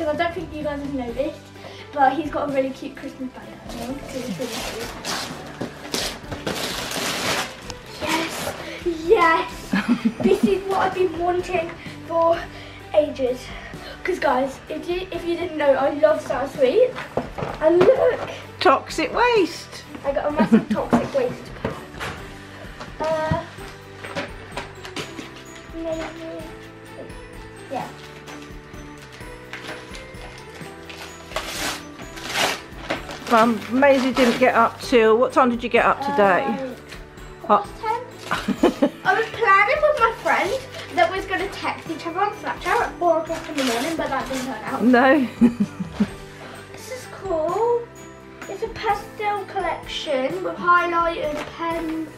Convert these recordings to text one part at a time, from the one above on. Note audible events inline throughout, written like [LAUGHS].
because I don't think you guys have noticed. But he's got a really cute Christmas bag at home. So it's really cute. Yes, yes. [LAUGHS] this is what I've been wanting for ages. Because guys, if you if you didn't know, I love sour sweet. And look, Toxic waste. I got a massive toxic [LAUGHS] Um, Maisie didn't get up till, what time did you get up today? Half ten. [LAUGHS] I was planning with my friend that we was going to text each other on Snapchat at 4 o'clock in the morning, but that didn't turn out. no. [LAUGHS] This is cool. It's a pastel collection with highlighters, pens.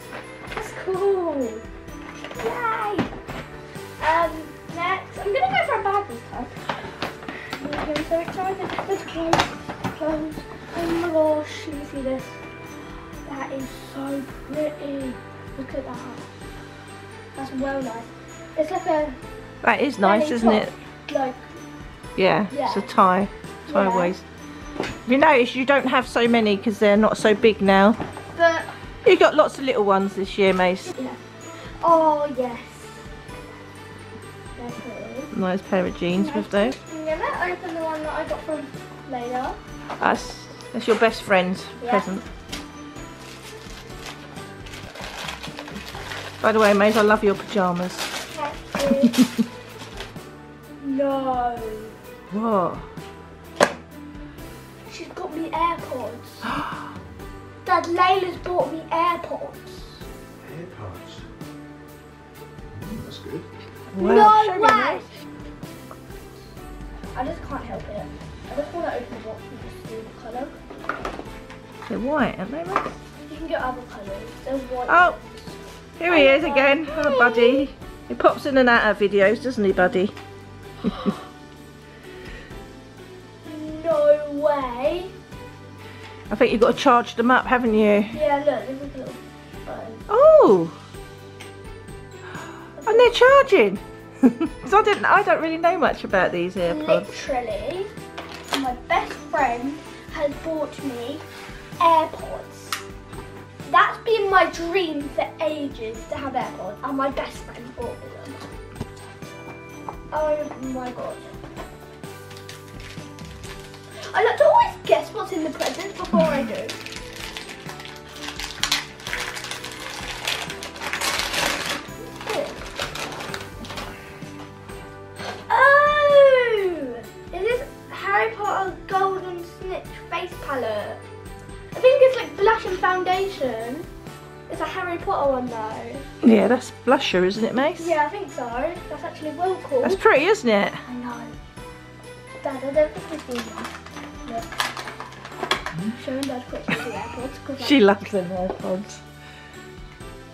That's cool. Yay! Um, next, I'm gonna go for a bag this time. I'm so excited. There's clothes, clothes. Oh my gosh, me see this. That is so pretty. Look at that. That's well nice. It's like a that is nice, isn't top, it? Like, Yeah, it's a tie, tie Yeah. waist. You notice you don't have so many because they're not so big now. but You got lots of little ones this year, Mace. yeah. Oh yes. Nice pair of jeans with those. I'm gonna open the one that I got from Layla. That's that's your best friend's Yeah. present. By the way, Maze, I love your pajamas. [LAUGHS] no. What? She's got me AirPods. [GASPS] Dad, Layla's bought me AirPods. AirPods. Mm, that's good. Wow, no show me way! I just can't help it. I just want to open the box and just see the colour. They're white, aren't they, Maze? You can get other colours. Oh, here he is again. Hello, oh, Buddy. He pops in and out of videos, doesn't he, Buddy? [LAUGHS] No way. I think you've got to charge them up, haven't you? Yeah, look, there's a little button. Oh, and they're charging. [LAUGHS] so I didn't. I don't really know much about these AirPods. Literally, my best friend has bought me AirPods. That's been my dream for ages to have AirPods, and my best friend bought me them. Oh my god. I like to always guess what's in the present before I do. Potter one though. Yeah, that's blusher, isn't it, Mace? Yeah, I think so. That's actually well cool. That's pretty, isn't it? I know. Dad, I don't think we've seen one. Look. Showing Dad quickly the AirPods. She loves them AirPods.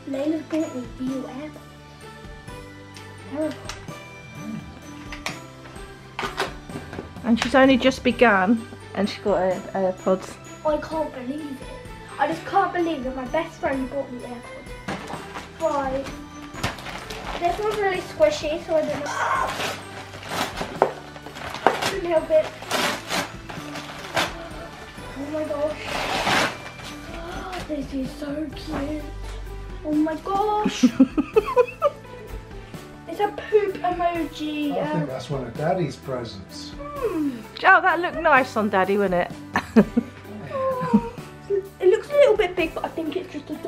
Layla's bought me new AirPods. Terrible. And she's only just begun, and she's got Air- AirPods. I can't believe it. I just can't believe that my best friend bought me AirPods. Why? This one's really squishy, so I don't know. Couldn't help it. Oh my gosh. This is so cute. Oh my gosh. [LAUGHS] it's a poop emoji. I um, think that's one of Daddy's presents. hmm. Oh, that looked nice on Daddy, wouldn't it?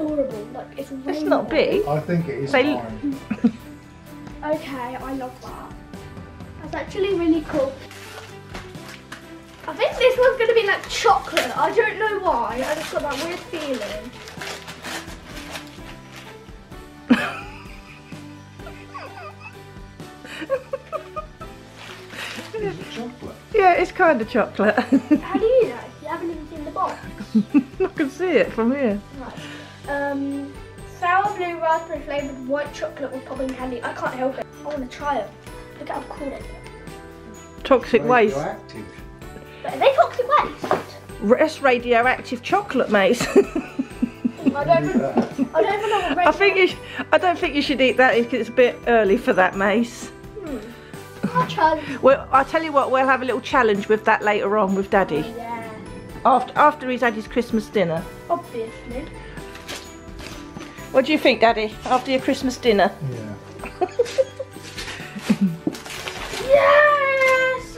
Adorable. Like it's it's not big. I think it is They- mine. [LAUGHS] Okay, I love that. That's actually really cool. I think this one's gonna be like chocolate. I don't know why. I just got that weird feeling. Is it chocolate? Yeah, it's kind of chocolate. How do you know? [LAUGHS] You haven't even seen the box. [LAUGHS] I can see it from here. Right. Um, sour blue raspberry flavoured white chocolate with popping candy. I can't help it. I want to try it. Look how cool it is. Toxic waste. Radioactive. But are they toxic waste? That's radioactive chocolate, Mace. [LAUGHS] I don't even, I don't even know what I think you. Sh- I don't think you should eat that because it's a bit early for that, Mace. I'll try. [LAUGHS] Well, I'll tell you what. We'll have a little challenge with that later on with Daddy Yeah, after after he's had his Christmas dinner. obviously. What do you think, Daddy? After your Christmas dinner? Yeah. [LAUGHS] Yes!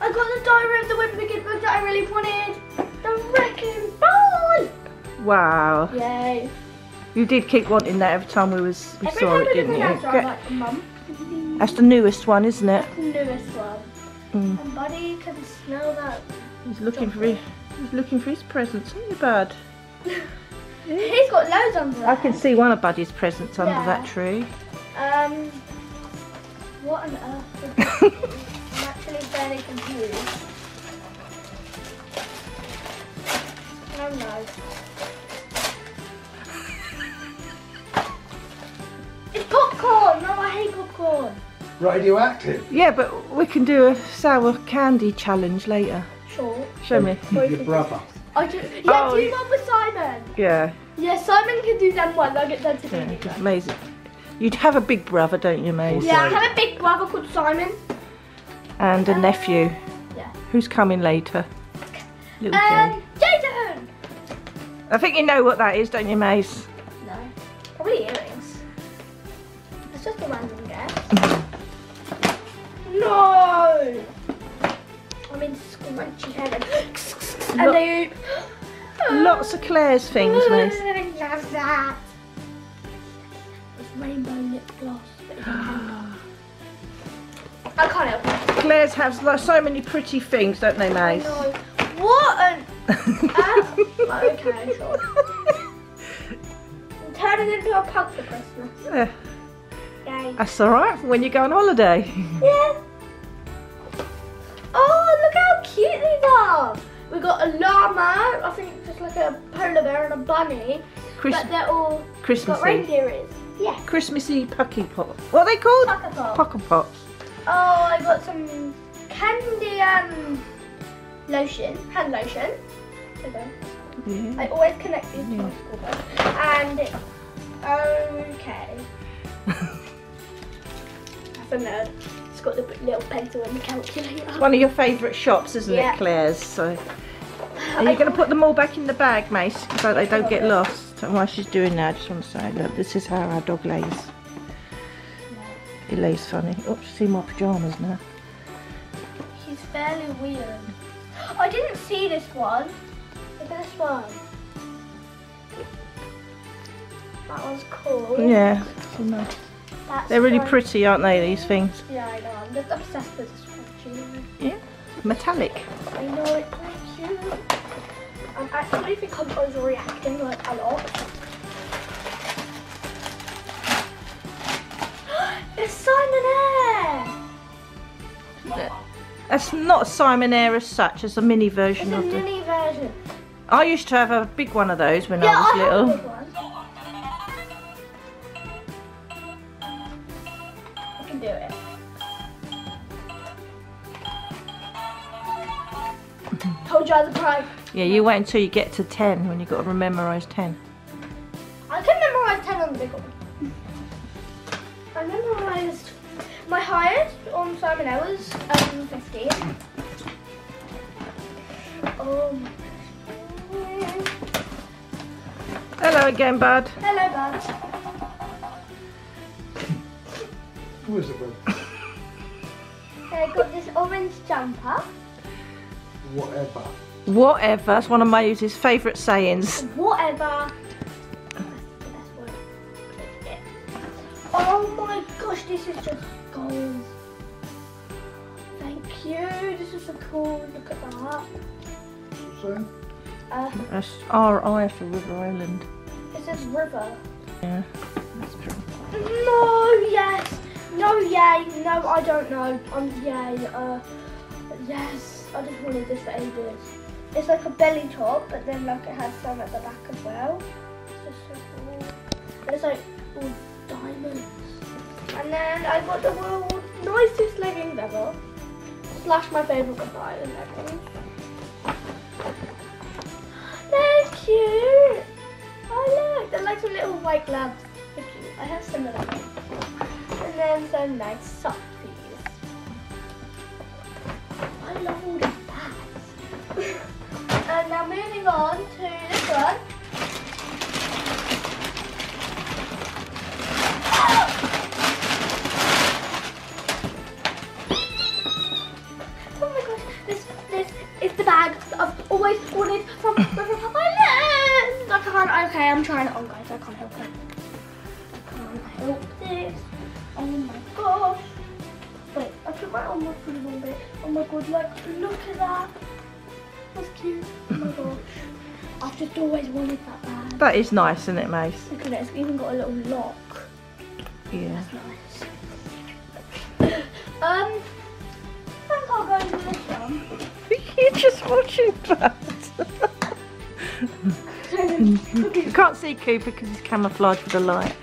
I got the Diary of the Wimpy book that I really wanted. The Wrecking Ball! Wow. Yay. You did keep wanting that every time we was we Every saw it, didn't you? at that, I'm like, Mum, That's the newest one, isn't it? the newest one. Mm. And Buddy can smell that. He's looking for his, he's looking for his presents, isn't he, Bud? [LAUGHS] He's got loads under there. I can see one of Buddy's presents under Yeah. that tree. Um, what on earth? is this? [LAUGHS] I'm actually fairly confused. No, no. [LAUGHS] It's popcorn! No, I hate popcorn. Radioactive. Yeah, but we can do a sour candy challenge later. Sure. Show me. Your brother. I do. Yeah, Oh, do yeah. one with Simon. Yeah, Yeah, Simon can do them one. I'll get them to do yeah, it's amazing. You'd have a big brother, don't you, Maze? Yeah, I have a big brother called Simon. And a nephew. Yeah. Who's coming later? Little Um. Jason! I think you know what that is, don't you, Maze? No. Probably earrings. It's just a random guess. [LAUGHS] no! I'm in scrunchy head. And Look- they Lots of Claire's things. Love that. It's rainbow lip gloss. but it's pink. I can't help it. Claire's have like so many pretty things, don't they, I Maze? know. What an... [LAUGHS] Ah, okay, sure. I'm turning into a pug for Christmas. Yeah, Yay. that's alright for when you go on holiday. Yeah. Oh, look how cute these are. We got a llama, I think just like a polar bear and a bunny, Chris- but they're all got Christmassy. reindeer ears. Yeah. Christmassy pucky pot. What are they called? Pucker pots. Oh, I got some candy and lotion, hand lotion. Yeah. I always connect these to my school bag. And okay. [LAUGHS] That's a nerd. Got the little pencil and the calculator. One of your favourite shops, isn't Yeah. it, Claire's? So, are you going to put them all back in the bag, Mace, so they don't get lost? And while she's doing that, I just want to say, look, this is how our dog lays. He lays funny. Oh, see my pajamas now. He's fairly weird. I didn't see this one. At this one. That one's cool. Yeah. That's they're really pretty, aren't they? These things. Yeah, I know. I'm just obsessed with this one. Yeah, metallic. I know it's very cute. Um, I actually think I'm overreacting like a lot. [GASPS] it's Simon Air! That's not Simon Air as such. It's a mini It's version a of the. mini version. I used to have a big one of those when yeah, I was I little. Told you I was a pro. Yeah, you wait until you get to ten when you've got to memorise ten. I can memorize 10 on the big one. I memorized my highest on Simon Hours, um, 15. Oh my. Hello again, bud. Hello, bud. Who is it with? [LAUGHS] I got this orange jumper. Whatever. Whatever. That's one of Mais's favourite sayings. Whatever. That's the best word. Yeah. Oh my gosh, this is just gold. Thank you. This is so cool. Look at that. So, Uh, That's R.I. for River Island. it says river. Yeah, that's pretty. No, yes. No, yay. No, I don't know. Um, yay. Uh, yes. I just wanted this for ages. It's like a belly top, but then like it has some at the back as well. It's just so cool. It's like all diamonds. And then I got the world's nicest leggings ever. Slash my favourite Goodbye leggings. They're cute. Oh look, they're like some little white gloves. I have some of them. And then some nice softies. I love all these bags. and now moving on to this one. Wanted that bag. That is nice, isn't it, Mace? Look at it. It's even got a little lock. Yeah. Nice. [LAUGHS] um, I think I'll go into this one. You're just watching that. [LAUGHS] [LAUGHS] you can't see Cooper because he's camouflaged with the light.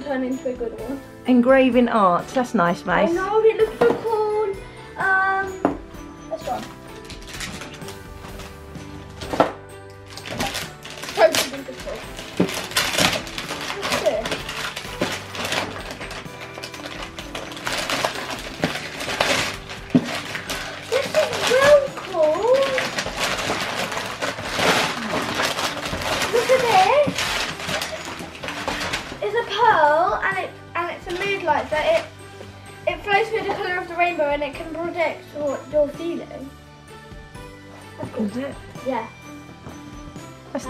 Can turn into a good one. Engraving art. That's nice, I know, it looks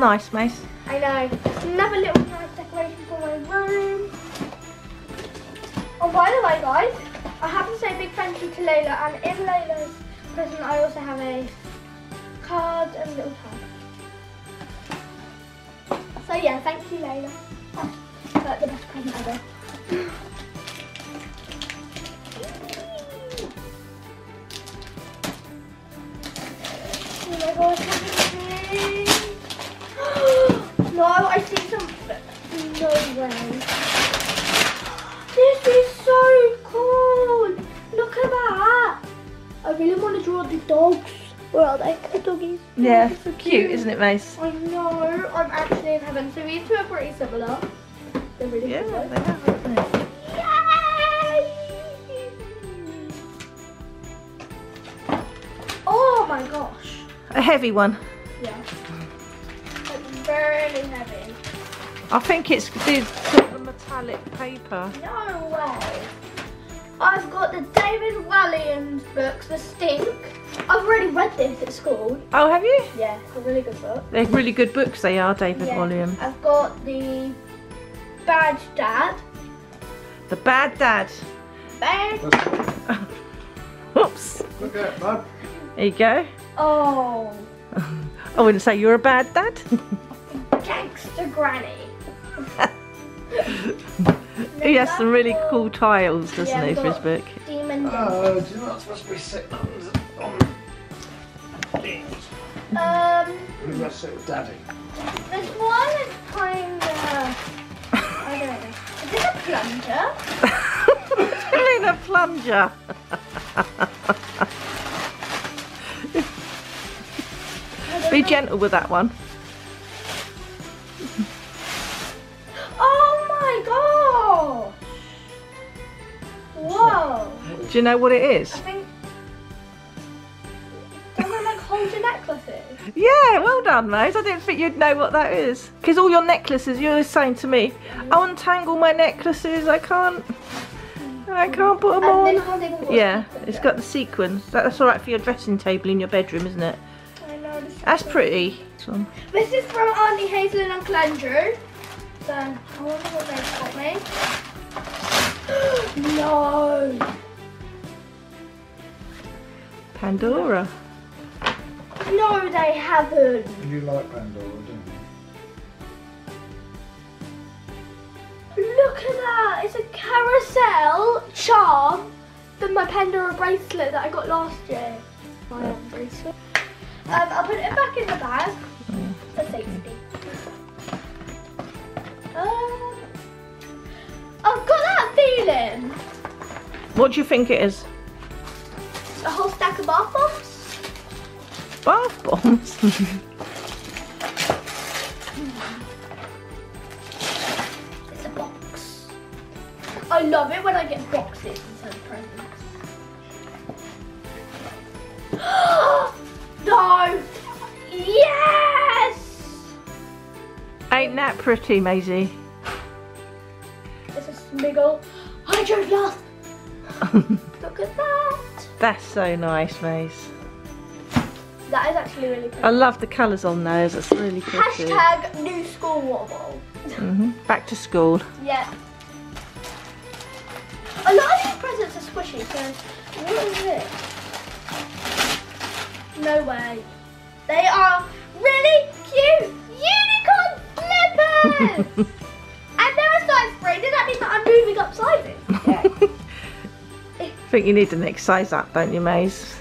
nice, Mace. I know. Another little nice decoration for my room. Oh, by the way, guys, I have to say a big thank you to Layla, and in Layla's present, I also have a card and a little tag. So yeah, thank you, Layla. Isn't? I know. I'm actually in heaven. So these two are pretty similar. They're really Yeah, similar. they have, aren't they? Yay! Oh my gosh. A heavy one. Yeah. It's very heavy. I think it's the sort of metallic paper. No way. I've got the David Walliams books, The Stink. I've already read this at school. Oh, have you? Yeah, it's a really good book. They're really good books, they are, David Yeah. Walliams. I've got the Bad Dad. The Bad Dad. Bad. That's- Whoops. [LAUGHS] Look at it, bud. There you go. Oh, [LAUGHS] I wouldn't say you're a bad dad. [LAUGHS] Gangster Granny. he has some really cool tiles, doesn't Yeah, he, for his book? Demon. Oh, do you know that's supposed to be sitting on, on things? Um, Who's that sit with daddy? this one is kind of. I don't know. Is this [LAUGHS] a plunger? I mean a plunger. Be know. gentle with that one. Oh my god! Whoa! Do you know what it is? I is? Think. Don't they like hold your necklaces? Yeah, well done, mate. I didn't think you'd know what that is. Because all your necklaces, you're always saying to me, I untangle my necklaces, I can't, I can't put them And on. how they got Yeah, it's got the sequins. That's alright for your dressing table in your bedroom, isn't it? I know. That's pretty. This is from Auntie Hazel and Uncle Andrew. So I wonder what they got me. [GASPS] no. Pandora. No, they haven't. You like Pandora, don't you? Look at that. It's a carousel charm from my Pandora bracelet that I got last year. I am very sweet. Um, I'll put it back in the bag for safety. Um, I've got that feeling. What do you think it is? A whole stack of bath bombs. Bath bombs. It's a box. I love it when I get boxes instead of presents. [GASPS] no! Yes! Ain't that pretty, Maisie? It's a smiggle. I drove last. [LAUGHS] Look at that. That's so nice, Maze. That is actually really pretty. I love the colours on those. It's really pretty. Hashtag new school wobble. hmm Back to school. Yeah. A lot of these presents are squishy, so what is it? No way. They are really cute unicorn slippers! and they're size three. Does that mean that I'm moving up sizes? [LAUGHS] Yeah. I [LAUGHS] think you need the next size up, don't you, Maze?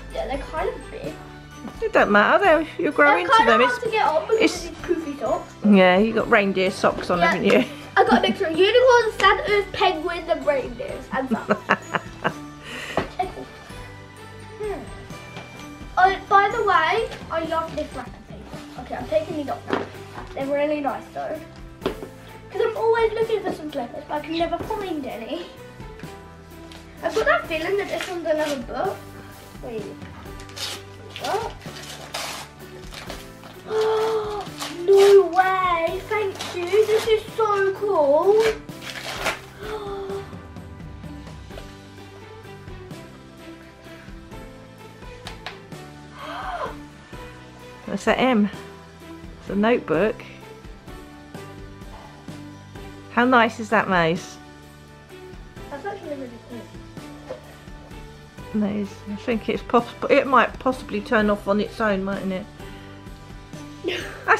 It don't matter, though. You'll grow They're into them. It's, to get on because it's- poofy socks. yeah, you got reindeer socks on, Yeah. haven't you? I got a mixture of unicorns, Santas, penguins, and reindeers, and some. [LAUGHS] Hmm. Oh, by the way, I love this wrapping paper. Okay, I'm taking these off now. They're really nice though. Because I'm always looking for some slippers, but I can never find any. I've got that feeling that this one's another book. Wait. What? [GASPS] no way! Thank you. This is so cool. [GASPS] What's that M? It's a notebook. How nice is that, Maze? That's actually really cool. Maze. I think it's possible. It might possibly turn off on its own, mightn't it?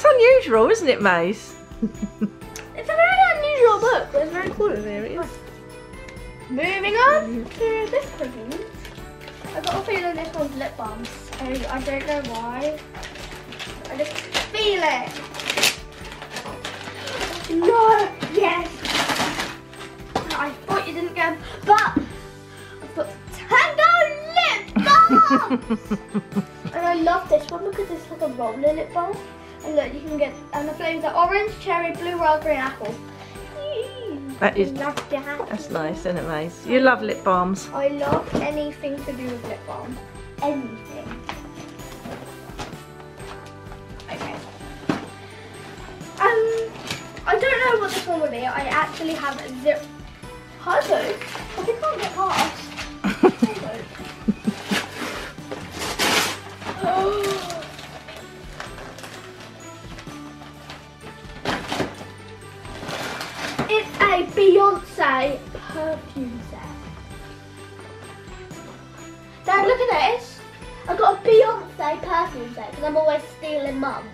That's unusual, isn't it, Maze? It's a very unusual book, but it's very cool. There it is. Moving on to this. I got a feeling this one's lip balms. I, I don't know why. I just feel it. No, yes. I thought you didn't get them, but I've got Tango lip balm. [LAUGHS] and I love this one because it's like a roller lip balm. Look, you can get, and the flavors are orange, cherry, blue, raspberry, and apple. That is- Love that. That's nice, isn't it, Maze? You love lip balms. I love anything to do with lip balm. Anything. Okay. Um, I don't know what this one would be. I actually have zero. Loop. I think I can't get past. [LAUGHS] Hard [GASPS] Beyonce perfume set. Dad, look at this. I've got a Beyonce perfume set because I'm always stealing mums.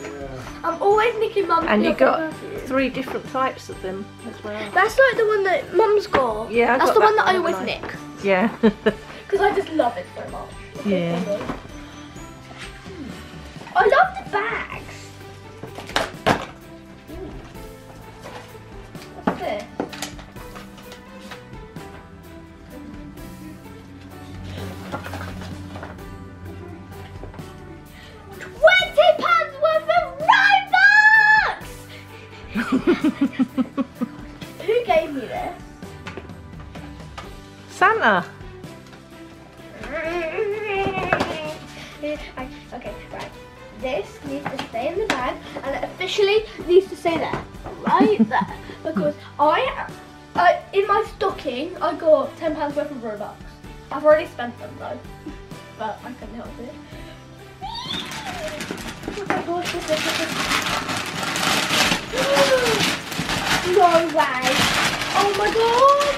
Yeah. I'm always nicking mums. And you Beyonce got perfume. three different types of them as well. That's like the one that mum's got. Yeah, I That's got the that one that I always haven't nick Yeah. [LAUGHS] because I just love it so much. It's Yeah. I love the bags. Way. Oh my god.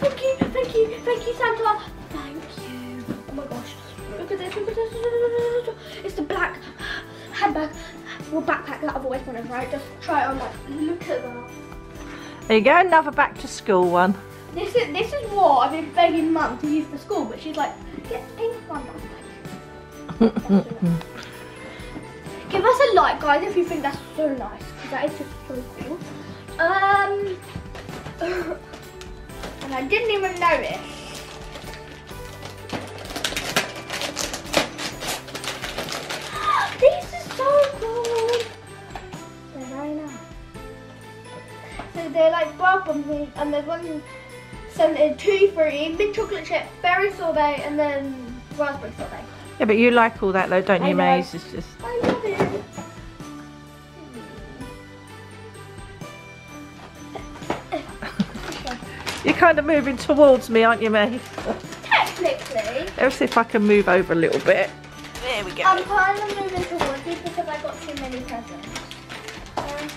Thank you, thank you, thank you, Santa. Thank you. Oh my gosh. Look at this, look at this. It's the black handbag, well backpack that I've always wanted, right? Just try it on like, look at that. There you go, another back to school one. This is this is what I've been begging mum to use for school, but she's like, get pink one. [LAUGHS] Give us a like, guys, if you think that's so nice. Because that is just so cool. Um, and I didn't even notice. [GASPS] These are so cool. They're very nice. So they're like bourbon and there's one scented two fruity, mint chocolate chip, berry sorbet, and then raspberry sorbet. Yeah, but you like all that though, don't you. Maze? It's just I love it. You're kind of moving towards me, aren't you, Maze? Technically, Let's see if I can move over a little bit. There we go. I'm kind of moving towards you because I got too many presents. Um,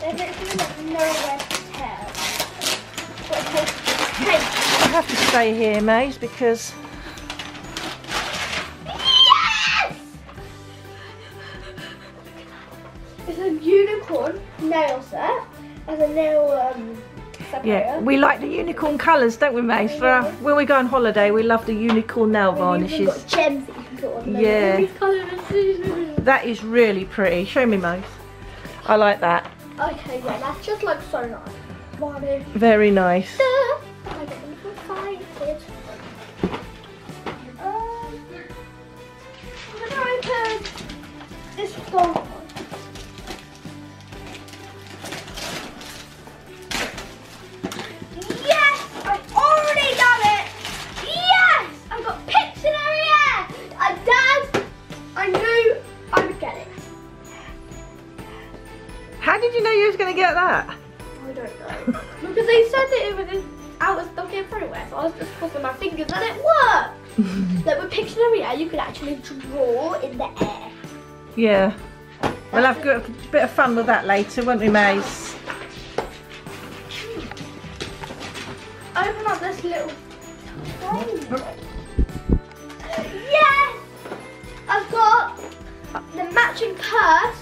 there's literally like nowhere to tell. But okay, hey, I have to stay here, Maze, because! It's a unicorn nail set as a nail um, separator. yeah, we like the unicorn colours, don't we, Maze? For our, when we go on holiday, we love the unicorn nail We've varnishes. got gems that you can put on them. Yeah. All. That is really pretty. Show me, Maze. I like that. Okay, yeah, that's just like so nice. Varnish. Very nice. I get excited. Um, I'm gonna open this gold get that? I don't know. because they said that it was out of stock everywhere, so I was just crossing my fingers and it worked! [LAUGHS] like with Pictionary, Air you could actually draw in the air. Yeah. We'll have a bit of fun with that later, won't we, Maze? Hmm. Open up this little. Yes! I've got the matching purse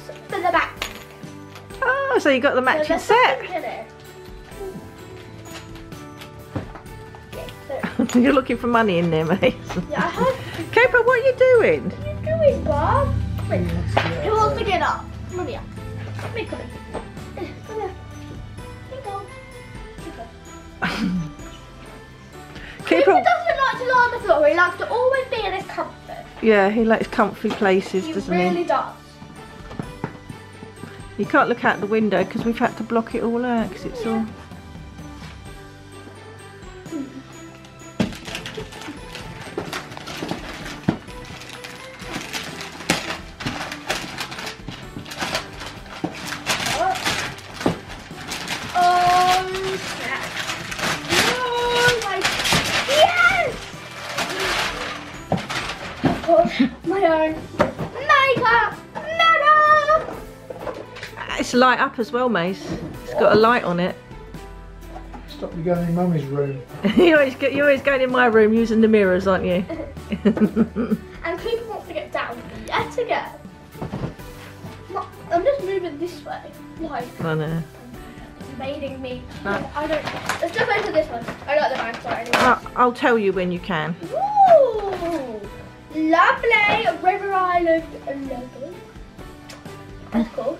so you got the matching there's set. something in it. Okay, [LAUGHS] so You're looking for money in there, mate. yeah, I have. Cooper, what are you doing? What are you doing, Bob? Wait, who wants to get up? Come on here. Let me come in. Eh, Come here. Here you go. Here you go. [LAUGHS] Cooper Cooper, doesn't like to lie on the floor. He likes to always be in his comfort. yeah, he likes comfy places, He doesn't really he? does. You can't look out the window because we've had to block it all out because it's all. Light up as well, Mace. It's got a light on it. Stop you going in mummy's room. [LAUGHS] you always get, you're always going in my room using the mirrors, aren't you? [LAUGHS] And Cooper wants to get down yet again. No, I'm just moving this way. Like, I know. invading me. No. I don't. Let's just go to this one. I got the back side anyway. I'll, I'll tell you when you can. Ooh, lovely River Island logo. That's cool.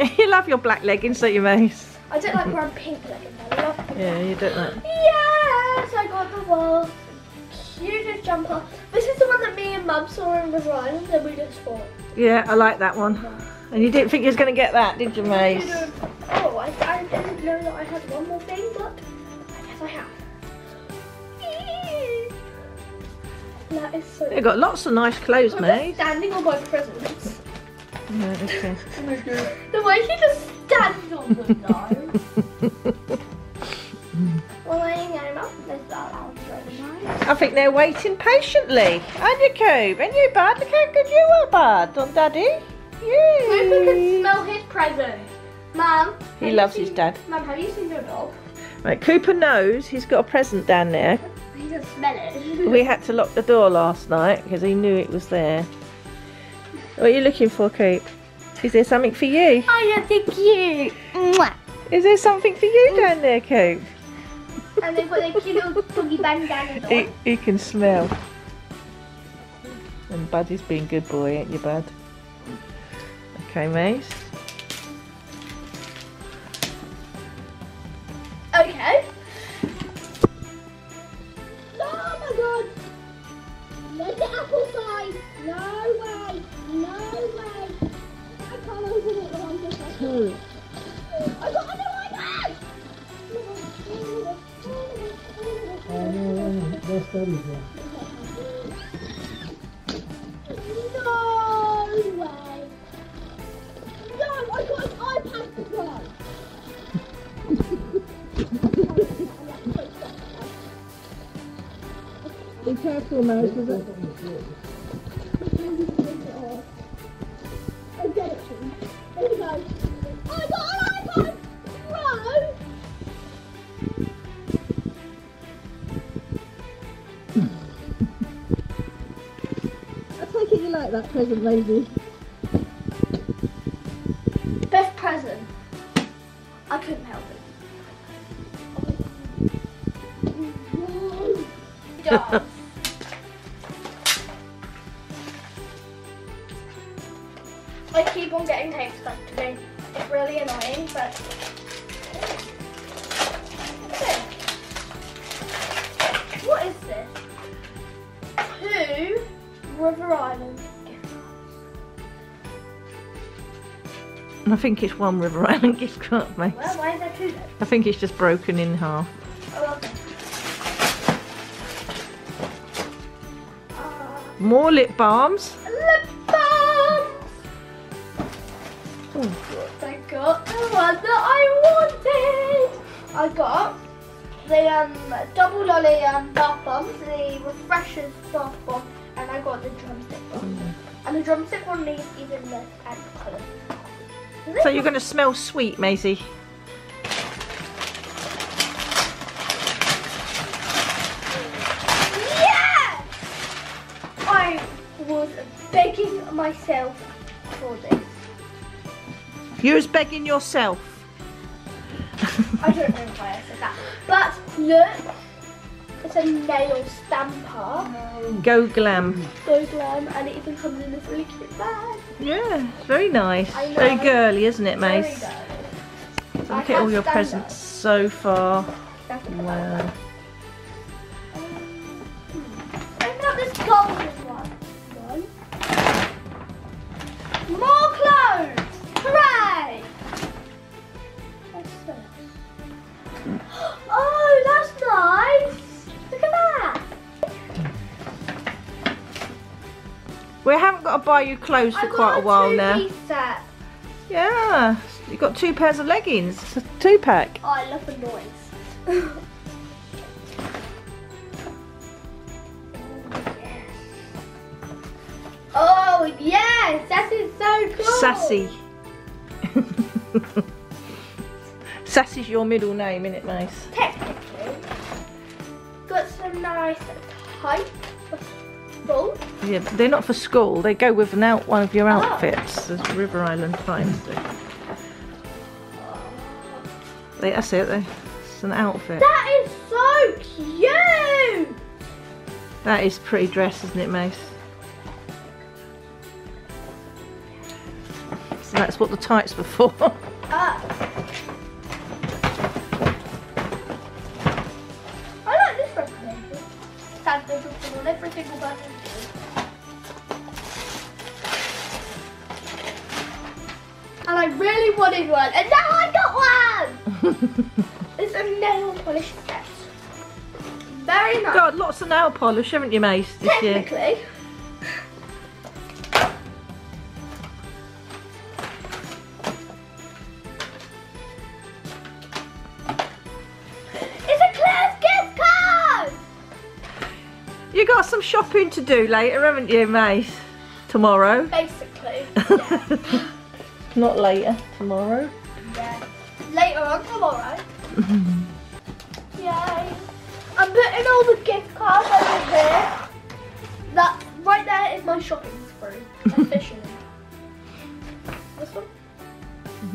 [LAUGHS] you love your black leggings, don't you, Mace? I don't like wearing pink leggings. I love pink. Yeah, you don't like. Yes, I got the world's cutest jumper. This is the one that me and Mum saw in River Island and we just bought. Yeah, I like that one. And you didn't think you was going to get that, did you, Mace? Oh, I, I didn't know that I had one more thing, but I guess I have. That is so. You've got lots of nice clothes, Mace. standing on my presents. Yeah, okay. Oh the way he just stands on them though. well, I ain't going up. This is our very nice. I think they're waiting patiently. And you, Coob. And you, Bud. Look how good you are, Bud. On Daddy. Cooper can smell his present. Mum. He have you loves his dad. Mum, have you seen your dog? Right, Cooper knows he's got a present down there. He can smell it. We had to lock the door last night because he knew it was there. What are you looking for, Coop? Is there something for you? I so cute. Mwah. Is there something for you down there, Coop? And they've got their cute little doggy bandana He, on. he can smell. And Buddy's been good boy, ain't you, Bud? Okay, Mace. No way. No, I got an iPad. Be careful, Mace. It you like that present, Maisie. Best present. I couldn't help it. [LAUGHS] Dogs. I keep on getting tape stuck to me. It's really annoying, but. I think it's one River [LAUGHS] Island gift card, Mace. Well, why is there two then? I think it's just broken in half. Oh, okay. Uh, More lip balms. lip balms! I got the one that I wanted! I got the um, double lolly um, bath bombs, the refreshers bath bomb, and I got the drumstick one. And the drumstick one needs even less. So you're going to smell sweet, Maisie. Yeah! I was begging myself for this. You was begging yourself. I don't know why I said that. But look, it's a nail stamper. Go glam. Go glam, and it even comes in this really cute bag. Yeah, it's very nice. Very girly, isn't it, Mace? Look at all your presents so far. up. Wow. We haven't got to buy you clothes for I quite a while now. set. Yeah, you've got two pairs of leggings. It's a two pack. Oh, I love the noise. [LAUGHS] oh yes, that is so cool. Sassy. [LAUGHS] Sassy's your middle name, innit, Mace? Technically, got some nice tight balls. Yeah, they're not for school. They go with an out one of your Oh. outfits, as River Island times do. They, that's it. They, it's an outfit. That is so cute. That is pretty dress, isn't it, Mace? So that's what the tights were for. [LAUGHS] nail polish, haven't you, Mace, this? Technically. It's a Claire's gift card! You got some shopping to do later, haven't you, Mace? Tomorrow. Basically. [LAUGHS] Yeah. Not later. Tomorrow. yeah. Later on tomorrow. Mm-hmm. Yay. I'm putting all the gift cards over here. That right there is my shopping spree. [LAUGHS] Officially. this one?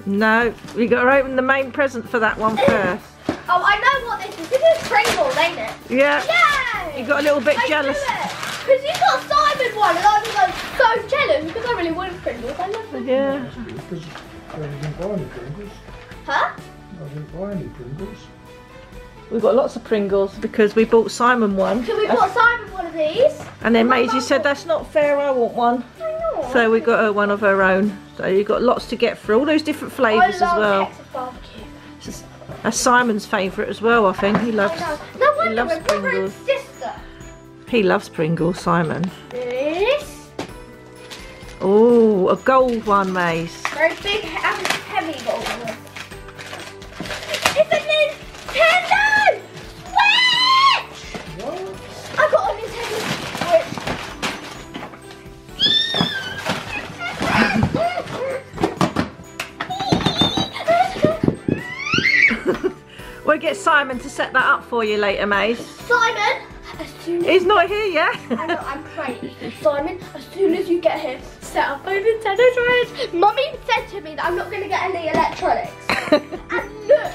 No, we got to open the main present for that one first. [LAUGHS] Oh, I know what this is. This is Pringle, ain't it? Yeah. Yay! You got a little bit I jealous. Because you got Simon one, and I was like so jealous because I really wanted Pringles. I love them. Yeah. Because I didn't buy any Pringles. Huh? I didn't buy any Pringles. We've got lots of Pringles because we bought Simon one. So we bought Simon one of these. And then Maisie said, that's not fair, I want one. I know. So we got her one of her own. So you've got lots to get for all those different flavours as love well. Texas barbecue. That's Simon's favourite as well, I think. He loves know. No wonder loves we're brother and Pringles. sister. he loves Pringles, Simon. This Oh, a gold one, Mace. very big, We'll get Simon to set that up for you later, Mace. Simon, as soon as He's not here yet. I know, I'm praying. Simon, as soon as you get here, set up my Nintendo Switch. Mummy said to me that I'm not going to get any electronics. [LAUGHS] and look,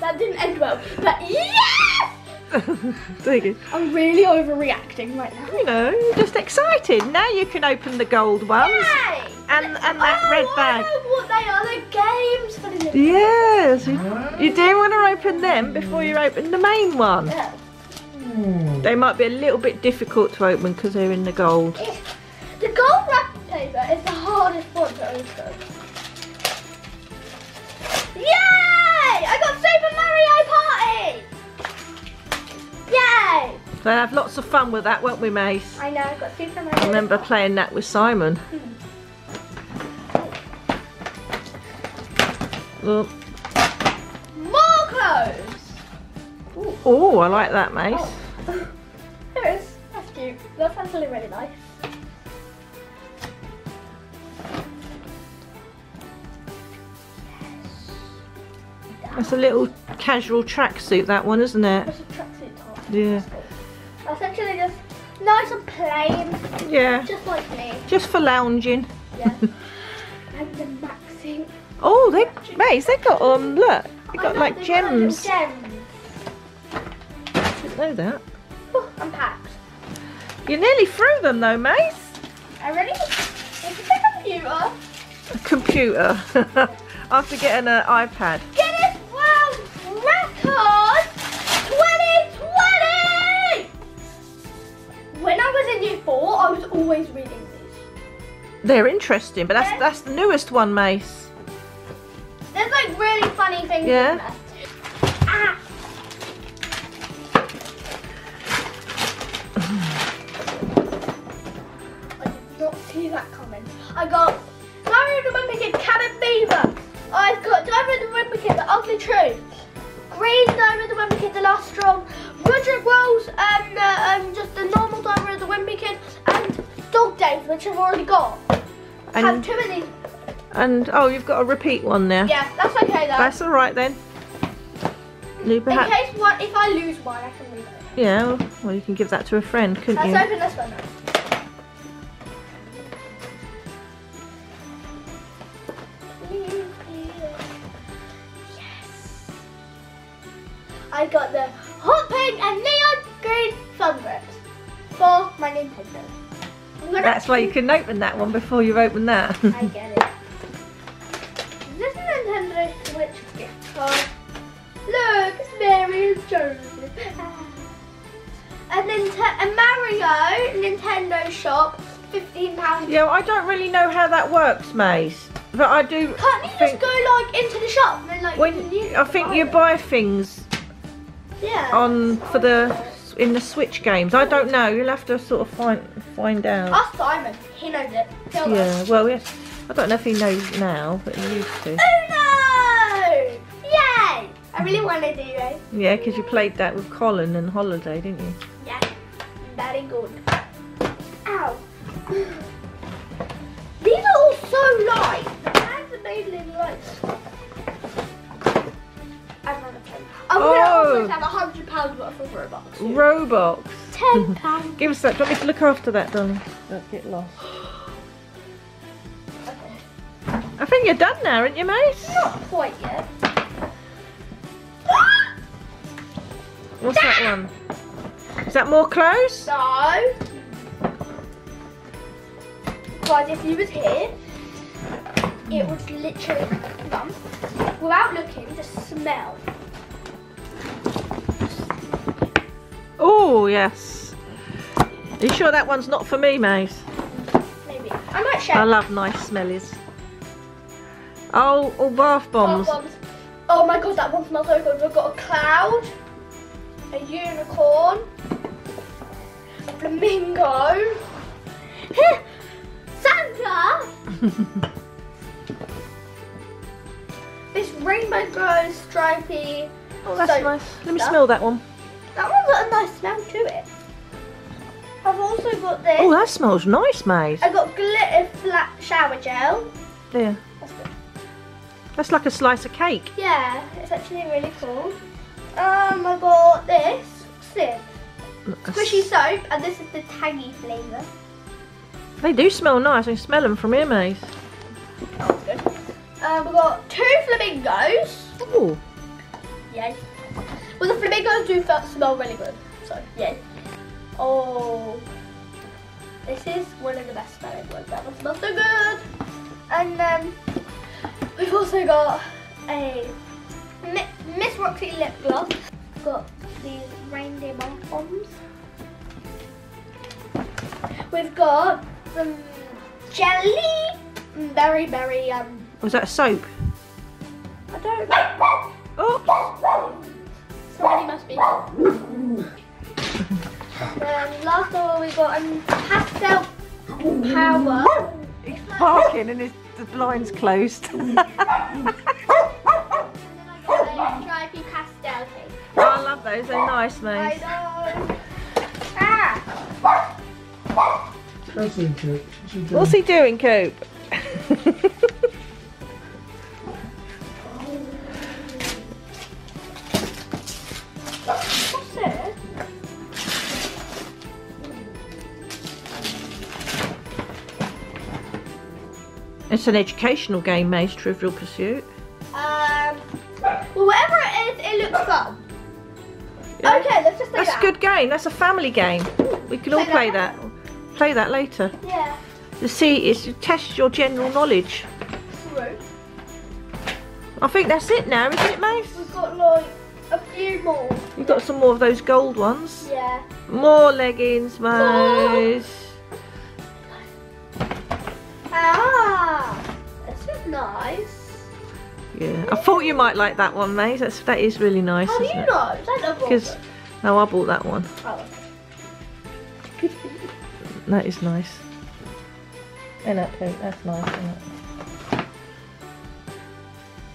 that didn't end well. But yes! [LAUGHS] there. I'm really overreacting right now. You know, you're just excited. Now you can open the gold ones. Yay! And, and that oh, red bag. I know what they are. They're games for the Nintendo. Yes, you, you do want to open them before you open the main one. Yeah. Hmm. They might be a little bit difficult to open because they're in the gold. The gold wrapping paper is the hardest one to open. Yay! I got Super Mario Party! Yay! So have lots of fun with that, won't we, Mace? I know, I've got Super I remember playing that with Simon. Oh, More clothes! oh, I like that, Mace. Oh. [LAUGHS] There is. That's cute. That's actually really nice. That's a little casual tracksuit, that one, isn't it? Yeah. Actually just nice and plain, Yeah, just like me. just for lounging. Yeah. [LAUGHS] and the maxing. Oh, they, Mace, they got um, look, they I got know, like they've got gems. Gems. Didn't know that. Oh, I'm packed. You're nearly through them though, Mace. I ready? This is the computer. A computer. [LAUGHS] After getting an iPad. Guinness World in year four, I was always reading these. They're interesting, but that's that's the newest one, Mace. There's like really funny things Yeah. in there. Ah! I did not see that coming. I got Mario the Wimpy Kid Cabin Fever. I've got Diary of a Wimpy Kid The Ugly Truth. Green Diary of a Wimpy Kid The Last Straw. Rodrick Rules and uh, um, just the normal Diary of a Wimpy Kid. And Dog Days, which I've already got. I have too many. and oh, you've got a repeat one there. Yeah, that's okay though. That's all right then. You In case one, if I lose one, I can read it. yeah. Well, you can give that to a friend, couldn't Let's you? open this one now. That's why you couldn't open that one before you open that. I get it. This is Nintendo Switch gift card. Look, it's Mary and Joseph. Ah. A, a Mario Nintendo shop, fifteen pounds. yeah, I don't really know how that works, Mace. But I do Can't you think just go like into the shop and like? when I think you buy things Yeah. on for the in the Switch games. I don't know. You'll have to sort of find find out. Ask Simon. He knows it. Tell Yeah. us. Well, yes. I don't know if he knows now, but he used to. Oh, Uno! Yay! I really want to do it. Yeah, because you played that with Colin and Holiday, didn't you? Yeah. Very good. Ow. [GASPS] These are all so light. The bags are made in light. Oh. oh gonna almost have a hundred pounds worth of Robux. Roblox. Ten [LAUGHS] pounds. Give us that. Do you want me to look after that, darling? Don't get lost. [GASPS] Okay. I think you're done now, aren't you, mate? Not quite yet. [GASPS] What's that one? Is that more clothes? So, Guys, if you was here, it would literally, mum, without looking, just smell. Oh, yes. Are you sure that one's not for me, Maze? Maybe. I might share. I love nice smellies. Oh, oh bath bombs. Bath bombs. Oh my god, that one smells so good. We've got a cloud, a unicorn, a flamingo, [LAUGHS] Santa. [LAUGHS] this rainbow glow stripy. Oh, that's nice. Let me stuff. smell that one. That one's got a nice smell to it. I've also got this. Oh, that smells nice, Maze. I've got glitter flat shower gel. There. That's good. That's like a slice of cake. Yeah, it's actually really cool. Um, I got this sieve, squishy soap, and this is the tangy flavour. They do smell nice. I can smell them from here, Maze. That's good. Um, we got two flamingos. Oh, Yay. Well, the flamingos do smell really good, so yeah. Oh, this is one of the best smelling ones. That one smells so good. And then we've also got a Miss Roxy lip gloss. Got these reindeer bath bombs. We've got some jelly, berry berry. Um, was that soap? I don't know. Somebody must be. then last of all we got um, pastel power. he's barking and his the blind's closed. And [LAUGHS] then I got a stripy pastel cake. Oh, I love those. They're nice, I know. Ah! How's he doing? What's he doing? What's he doing, Coop? It's an educational game, Maze Trivial Pursuit. Um. Well, whatever it is, it looks fun. Yeah. Okay, let's just say That's that. a good game. That's a family game. We can all Play that. that. Play that later. Yeah. The C is to test your general knowledge. True. I think that's it now, isn't it, Maze? We've got like a few more. You've got some more of those gold ones. Yeah. More leggings, Maze. Yeah, I thought you might like that one, Maze. That's that is really nice, How do you it? know? Because no, I bought that one. Oh. That is nice. Isn't that Pete? That's nice, isn't it?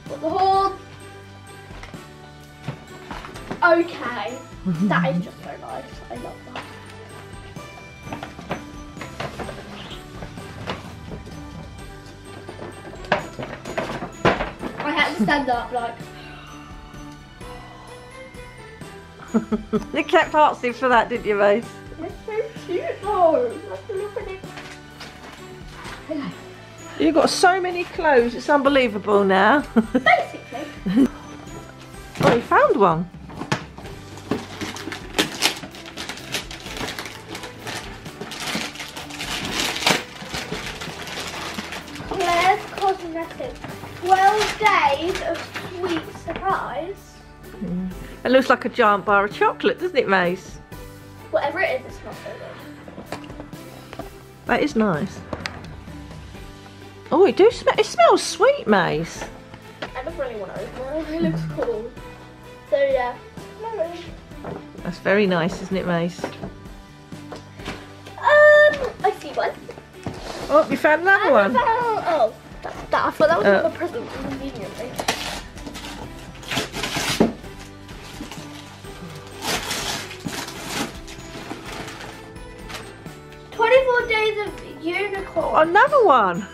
The horn. Okay. that is just so nice. I love that. Stand up like. [LAUGHS] you kept heartsick for that, didn't you, Maze? It's so cute though. Look at it. You've got so many clothes, it's unbelievable now. [LAUGHS] Basically. oh, you found one. looks like a giant bar of chocolate, doesn't it, Mace? Whatever it is, it's not good. That is nice. Oh, it do smell. It smells sweet, Mace. I just want to open it. It looks cool. So yeah. That's very nice, isn't it, Mace? Um, I see one. Oh, you found another I one. Found, oh, that, that, I thought that was uh, another present from the. 24 Days of Unicorn. Another one.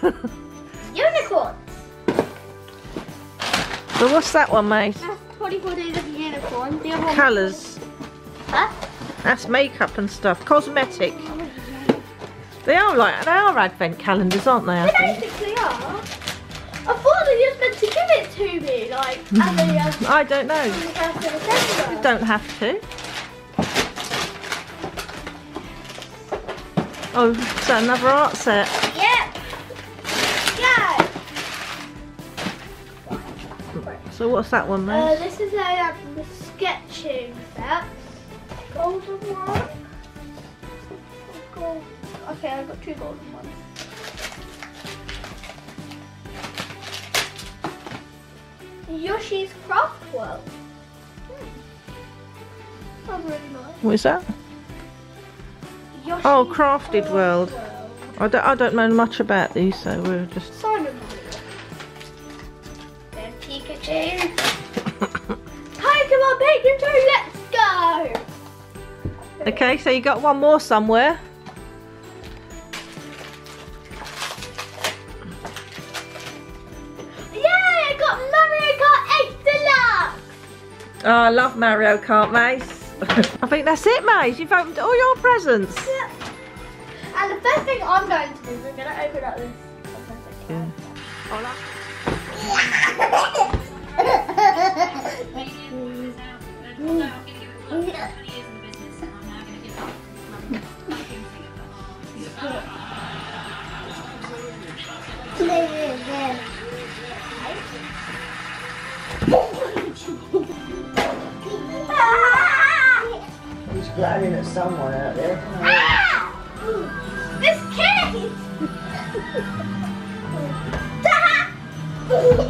unicorn. So what's that one, mate? That's 24 Days of Unicorn. Colours. Huh? That's makeup and stuff. Cosmetic. They are like they are advent calendars, aren't they? They basically are. I thought that you were meant to give it to me, like. Um, I don't know. You don't have to. Oh, is that another art set? Yep. Go! So what's that one, then? Uh, this is a um, sketching set. Golden one. Gold. Okay, I've got two golden ones. Yoshi's Crafted World. Hmm. Really nice. What is that? Oh, Crafted Craft World. I don't, I don't know much about these, so we're just. Simon Pikachu. [COUGHS] Pokemon Pikachu, let's go! Okay, so you got one more somewhere. Yay! I got Mario Kart 8 Deluxe! Oh, I love Mario Kart, Mace. [LAUGHS] I think that's it, Mace. You've opened all your presents. The first thing I'm going to do is I'm going to open up this. Yeah. He's growling at someone out there. Oh, [LAUGHS]